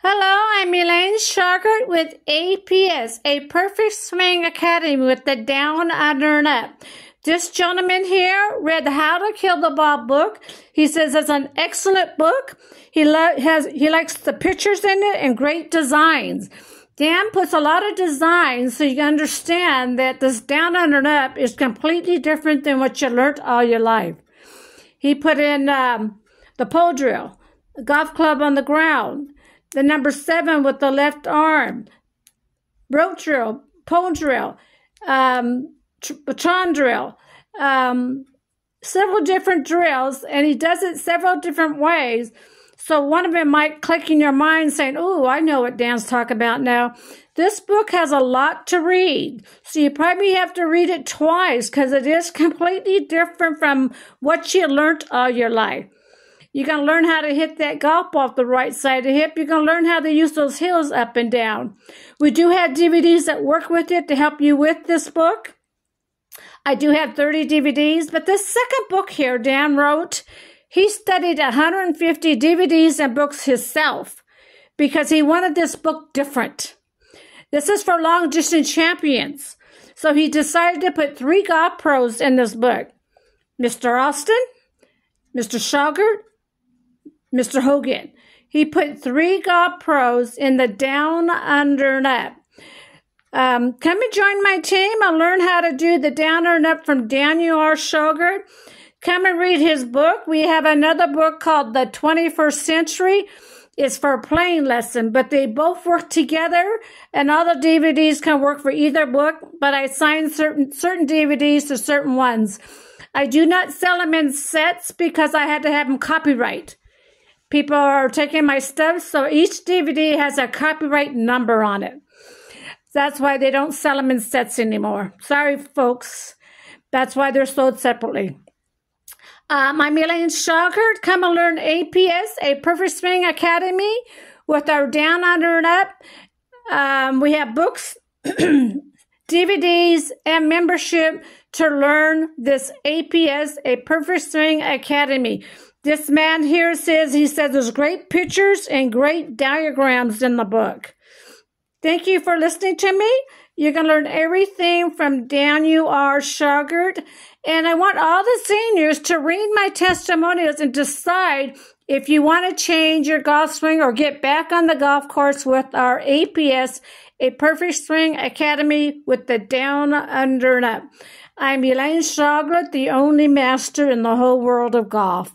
Hello, I'm Elaine Shauger with APS, a Perfect Swing Academy with the Down, Under, and Up. This gentleman here read the How to Kill the Ball book. He says it's an excellent book. He has he likes the pictures in it and great designs. Dan puts a lot of designs so you understand that this Down, Under, and Up is completely different than what you learned all your life. He put in um, the pole drill, golf club on the ground the number seven with the left arm, rope drill, pole drill, um, baton drill, um, several different drills, and he does it several different ways. So one of them might click in your mind saying, Oh, I know what Dan's talking about now. This book has a lot to read. So you probably have to read it twice because it is completely different from what you learned all your life. You're going to learn how to hit that golf ball off the right side of the hip. You're going to learn how to use those heels up and down. We do have DVDs that work with it to help you with this book. I do have 30 DVDs, but this second book here, Dan wrote, he studied 150 DVDs and books himself because he wanted this book different. This is for long distance champions. So he decided to put three golf pros in this book Mr. Austin, Mr. Shauger, Mr. Hogan. He put three golf pros in the down under net. Um, come and join my team and learn how to do the down and up from Daniel R. Shauger. Come and read his book. We have another book called The 21st Century. It's for a playing lesson, but they both work together and all the DVDs can work for either book, but I assign certain, certain DVDs to certain ones. I do not sell them in sets because I had to have them copyright. People are taking my stuff, so each DVD has a copyright number on it. That's why they don't sell them in sets anymore. Sorry, folks. That's why they're sold separately. Um, I'm Elaine. Come and learn APS, a Perfect Swing Academy, with our Down, Under, and Up. Um, we have books, DVDs, and membership to learn this APS, a Perfect Swing Academy. This man here says, he says there's great pictures and great diagrams in the book. Thank you for listening to me. Going to learn everything from Daniel R. Shauger. And I want all the seniors to read my testimonials and decide if you want to change your golf swing or get back on the golf course with our APS, a Perfect Swing Academy with the down, under, up. I'm Elaine Shauger, the only master in the whole world of golf.